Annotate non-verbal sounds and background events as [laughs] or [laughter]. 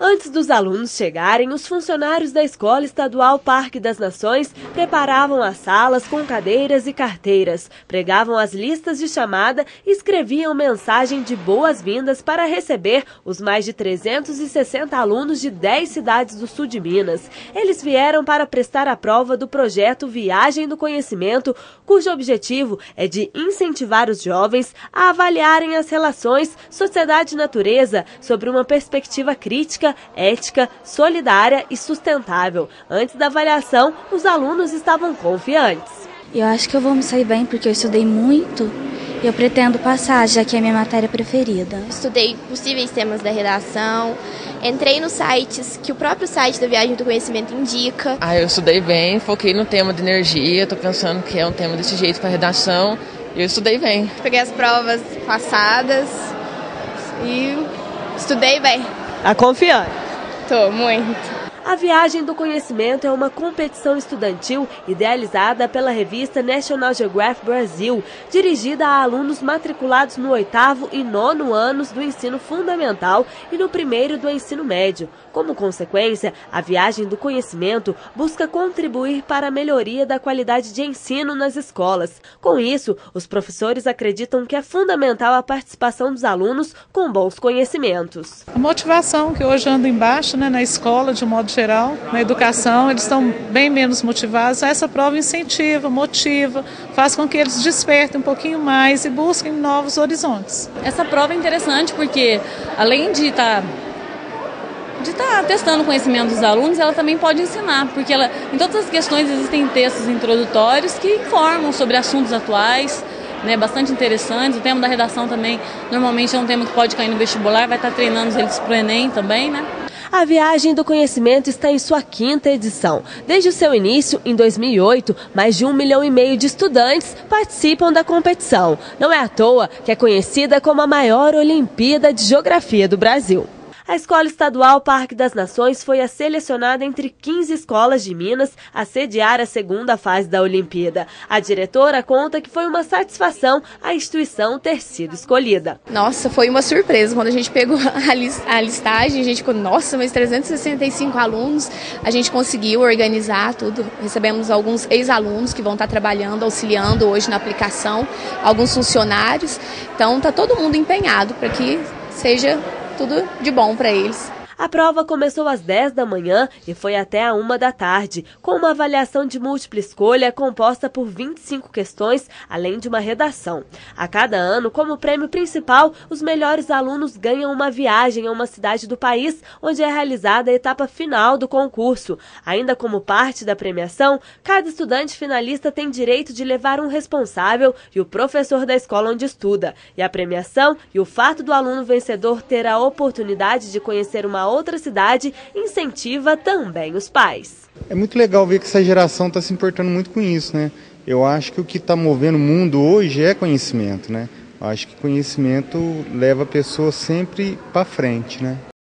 Antes dos alunos chegarem, os funcionários da Escola Estadual Parque das Nações preparavam as salas com cadeiras e carteiras, pregavam as listas de chamada e escreviam mensagem de boas-vindas para receber os mais de 360 alunos de 10 cidades do sul de Minas. Eles vieram para prestar a prova do projeto Viagem do Conhecimento, cujo objetivo é de incentivar os jovens a avaliarem as relações sociedade-natureza sobre uma perspectiva crítica ética, solidária e sustentável. Antes da avaliação, os alunos estavam confiantes. Eu acho que eu vou me sair bem porque eu estudei muito e eu pretendo passar, já que é a minha matéria preferida. Estudei possíveis temas da redação, entrei nos sites que o próprio site da Viagem do Conhecimento indica. Ah, eu estudei bem, foquei no tema de energia, estou pensando que é um tema desse jeito para redação. Eu estudei bem. Peguei as provas passadas e estudei bem. Tá confiante? Tô, muito. A Viagem do Conhecimento é uma competição estudantil idealizada pela revista National Geographic Brasil, dirigida a alunos matriculados no oitavo e nono anos do ensino fundamental e no primeiro do ensino médio. Como consequência, a Viagem do Conhecimento busca contribuir para a melhoria da qualidade de ensino nas escolas. Com isso, os professores acreditam que é fundamental a participação dos alunos com bons conhecimentos. A motivação que hoje anda embaixo né, na escola, de modo geral, na educação, eles estão bem menos motivados. Essa prova incentiva, motiva, faz com que eles despertem um pouquinho mais e busquem novos horizontes. Essa prova é interessante porque, além de estar tá de estar tá testando o conhecimento dos alunos, ela também pode ensinar, porque ela, em todas as questões existem textos introdutórios que informam sobre assuntos atuais, né, bastante interessantes. O tema da redação também, normalmente é um tema que pode cair no vestibular, vai estar tá treinando eles para o Enem também, né? A Viagem do Conhecimento está em sua quinta edição. Desde o seu início, em 2008, mais de um milhão e meio de estudantes participam da competição. Não é à toa que é conhecida como a maior Olimpíada de Geografia do Brasil. A Escola Estadual Parque das Nações foi a selecionada entre 15 escolas de Minas a sediar a segunda fase da Olimpíada. A diretora conta que foi uma satisfação a instituição ter sido escolhida. Nossa, foi uma surpresa quando a gente pegou [laughs] a listagem, a gente ficou, nossa, mas 365 alunos, a gente conseguiu organizar tudo. Recebemos alguns ex-alunos que vão estar trabalhando, auxiliando hoje na aplicação, alguns funcionários. Então, está todo mundo empenhado para que seja tudo de bom para eles. A prova começou às 10 da manhã e foi até a 1 da tarde, com uma avaliação de múltipla escolha composta por 25 questões, além de uma redação. A cada ano, como prêmio principal, os melhores alunos ganham uma viagem a uma cidade do país, onde é realizada a etapa final do concurso. Ainda como parte da premiação, cada estudante finalista tem direito de levar um responsável e o professor da escola onde estuda. E a premiação e o fato do aluno vencedor ter a oportunidade de conhecer uma outra cidade incentiva também os pais. É muito legal ver que essa geração está se importando muito com isso, né? Eu acho que o que está movendo o mundo hoje é conhecimento, né? Eu acho que conhecimento leva a pessoa sempre para frente, né?